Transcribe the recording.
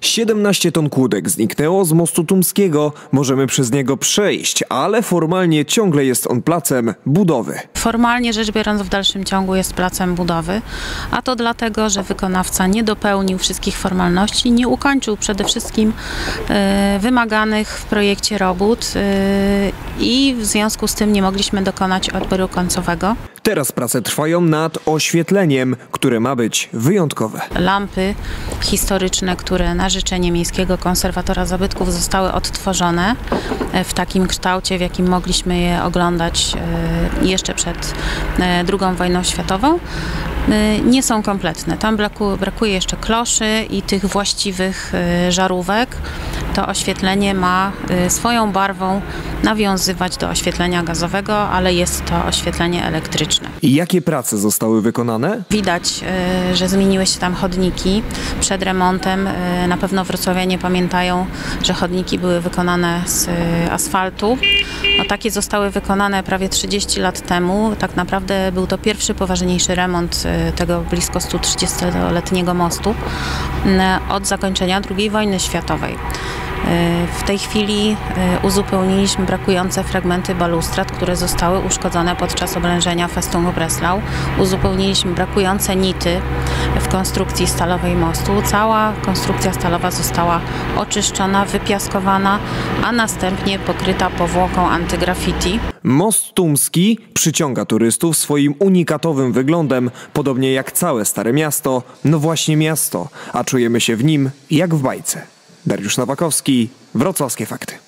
17 ton kłódek zniknęło z mostu Tumskiego. Możemy przez niego przejść, ale formalnie ciągle jest on placem budowy. Formalnie rzecz biorąc w dalszym ciągu jest placem budowy, a to dlatego, że wykonawca nie dopełnił wszystkich formalności, nie ukończył przede wszystkim e, wymaganych w projekcie robót e, i w związku z tym nie mogliśmy dokonać odbioru końcowego. Teraz prace trwają nad oświetleniem, które ma być wyjątkowe. Lampy historyczne, które na życzenie Miejskiego Konserwatora Zabytków zostały odtworzone e, w takim kształcie, w jakim mogliśmy je oglądać e, jeszcze przed e, II wojną światową, e, nie są kompletne. Tam braku, brakuje jeszcze kloszy i tych właściwych e, żarówek. To oświetlenie ma e, swoją barwą nawiązywać do oświetlenia gazowego, ale jest to oświetlenie elektryczne. I jakie prace zostały wykonane? Widać, że zmieniły się tam chodniki. Przed remontem na pewno wrocławianie pamiętają, że chodniki były wykonane z asfaltu. No, takie zostały wykonane prawie 30 lat temu. Tak naprawdę był to pierwszy poważniejszy remont e, tego blisko 130-letniego mostu od zakończenia II wojny światowej. E, W tej chwili e, uzupełniliśmy brakujące fragmenty balustrad, które zostały uszkodzone podczas oblężenia Festumu Breslau. Uzupełniliśmy brakujące nity w konstrukcji stalowej mostu. Cała konstrukcja stalowa została oczyszczona, wypiaskowana, a następnie pokryta powłoką antygraffiti. Most Tumski przyciąga turystów swoim unikatowym wyglądem, podobnie jak całe Stare Miasto. No właśnie miasto, a czujemy się w nim jak w bajce. Dariusz Nowakowski, Wrocławskie Fakty.